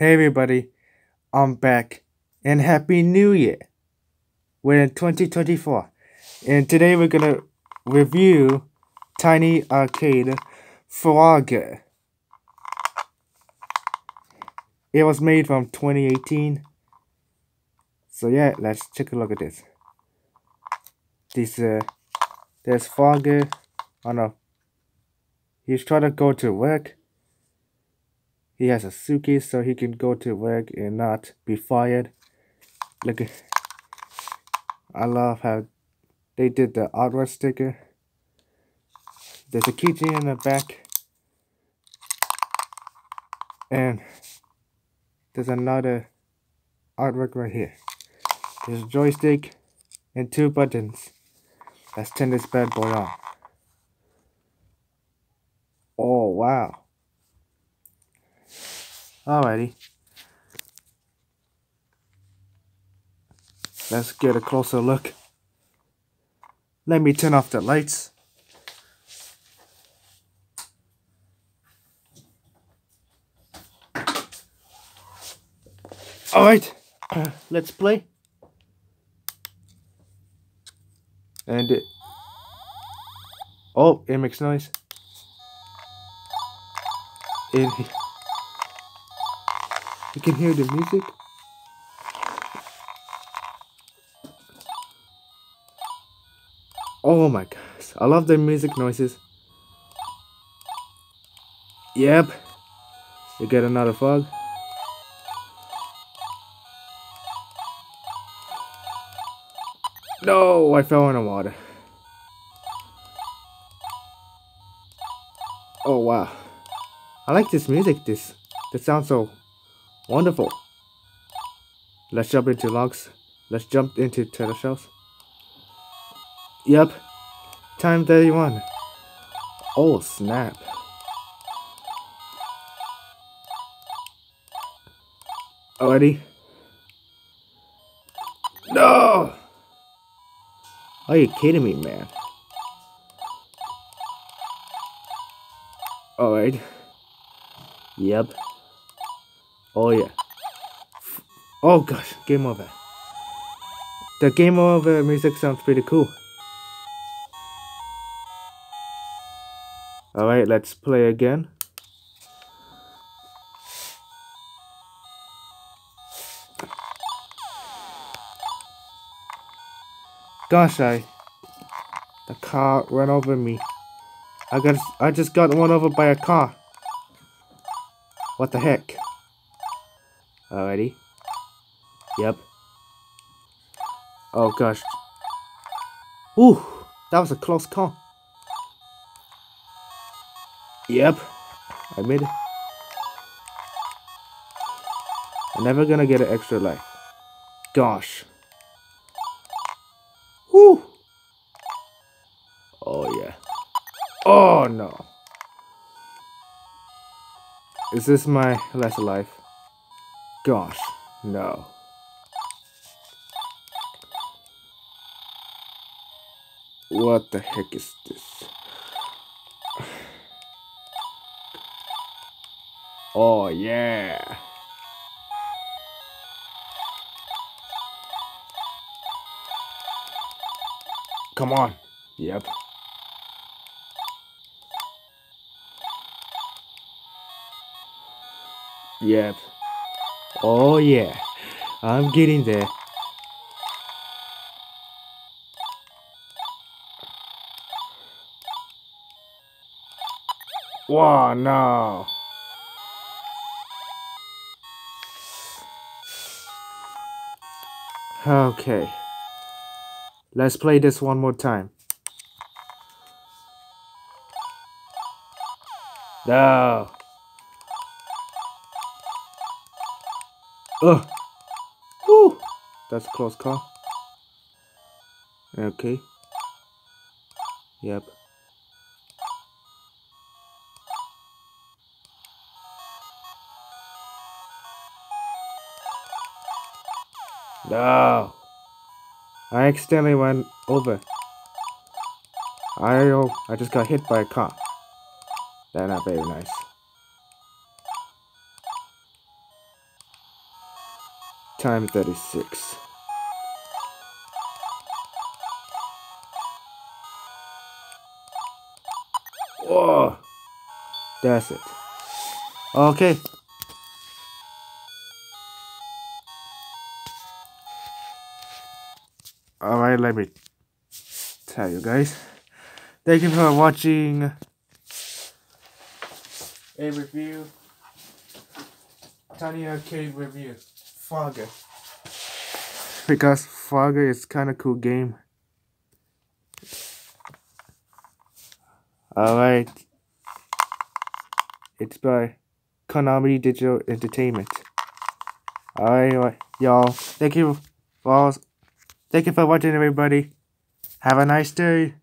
Hey everybody, I'm back and Happy New Year! We're in 2024 and today we're gonna review Tiny Arcade Frogger. It was made from 2018. So yeah, let's take a look at this. This uh, there's Frogger on a. He's trying to go to work he has a suitcase so he can go to work and not be fired. Look, I love how they did the artwork sticker. There's a keychain in the back. And there's another artwork right here. There's a joystick and two buttons. Let's turn this bad boy on. Oh, wow. Alrighty. Let's get a closer look. Let me turn off the lights. Alright, let's play. And it... Oh, it makes noise. It... You can hear the music. Oh my gosh, I love the music noises. Yep, you get another fog. No, I fell in the water. Oh wow, I like this music. This, this sounds so Wonderful. Let's jump into logs. Let's jump into turtle shells. Yep. Time 31. Oh, snap. Already? No! Are you kidding me, man? Alright. Yep. Oh yeah. Oh gosh, game over. The game over music sounds pretty cool. Alright, let's play again. Gosh, I... The car ran over me. I got I just got run over by a car. What the heck? Alrighty. Yep. Oh gosh. Ooh, that was a close call. Yep, I made it. I'm never gonna get an extra life. Gosh. Whoo! Oh yeah. Oh no. Is this my last life? Gosh, no. What the heck is this? Oh, yeah. Come on. Yep. Yep. Oh yeah, I'm getting there. Wow, no. Okay. Let's play this one more time. No. Ugh. Whew. That's a close call. Okay. Yep. No. I accidentally went over. I oh, I just got hit by a car. That's not very nice. Time 36. Whoa! That's it. Okay. Alright, let me tell you guys. Thank you for watching a review. Tiny Arcade review. Frogger. Because Frogger is kinda cool game. Alright. It's by Konami Digital Entertainment. Alright, y'all. Thank you for thank you for watching everybody. Have a nice day.